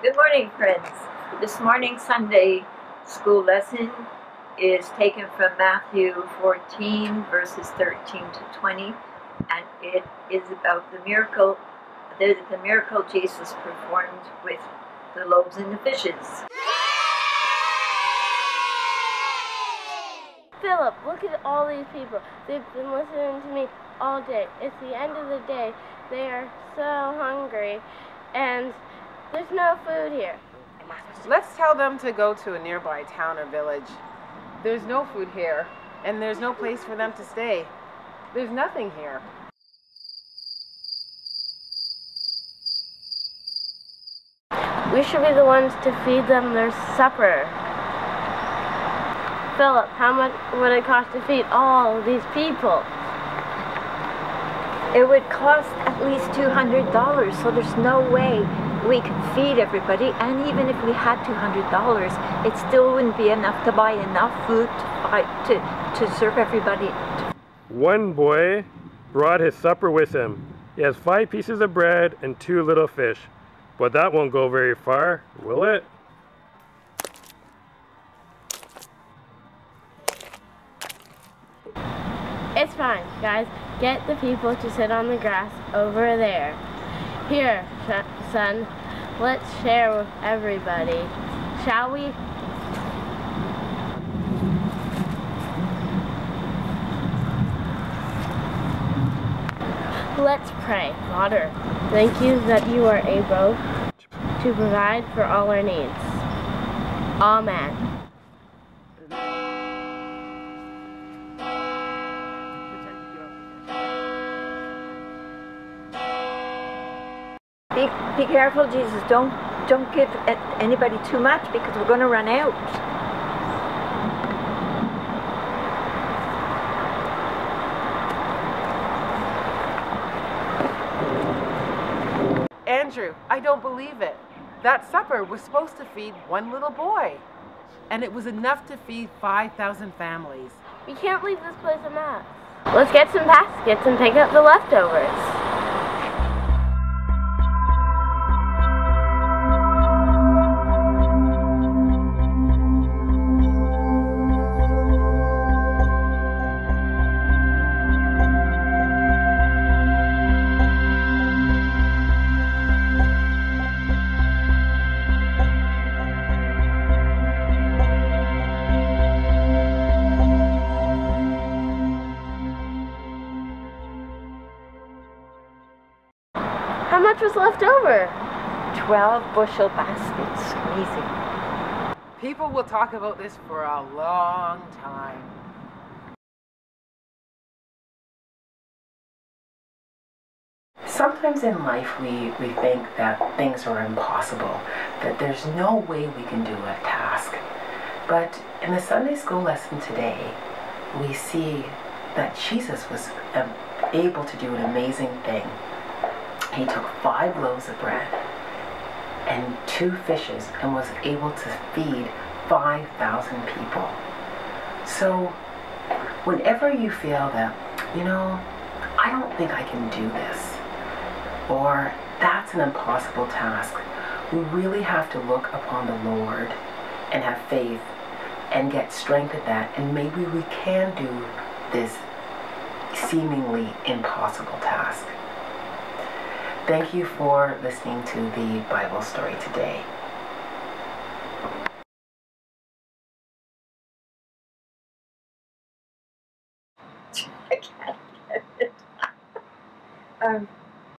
Good morning, friends. This morning Sunday school lesson is taken from Matthew 14, verses 13 to 20, and it is about the miracle, the, the miracle Jesus performed with the loaves and the fishes. Philip, look at all these people. They've been listening to me all day. It's the end of the day. They are so hungry, and there's no food here. Let's tell them to go to a nearby town or village. There's no food here, and there's no place for them to stay. There's nothing here. We should be the ones to feed them their supper. Philip, how much would it cost to feed all these people? It would cost at least $200, so there's no way we could feed everybody. And even if we had $200, it still wouldn't be enough to buy enough food to, buy, to, to serve everybody. One boy brought his supper with him. He has five pieces of bread and two little fish. But that won't go very far, will it? It's fine, guys. Get the people to sit on the grass over there. Here, son, let's share with everybody. Shall we? Let's pray. Father, thank you that you are able to provide for all our needs. Amen. Be, be careful, Jesus. Don't don't give anybody too much because we're going to run out. Andrew, I don't believe it. That supper was supposed to feed one little boy. And it was enough to feed 5,000 families. We can't leave this place a mess. Let's get some baskets and pick up the leftovers. Much was left over? 12 bushel baskets. Amazing. People will talk about this for a long time. Sometimes in life we, we think that things are impossible, that there's no way we can do a task. But in the Sunday school lesson today, we see that Jesus was um, able to do an amazing thing he took five loaves of bread and two fishes and was able to feed 5,000 people. So whenever you feel that, you know, I don't think I can do this, or that's an impossible task, we really have to look upon the Lord and have faith and get strength at that, and maybe we can do this seemingly impossible task. Thank you for listening to the Bible story today. I can't um,